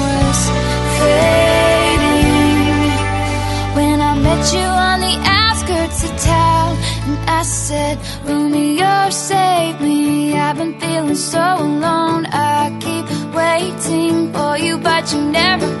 was fading. When I met you on the outskirts of town And I said, Romeo, save me. I've been feeling so alone. I keep waiting for you, but you never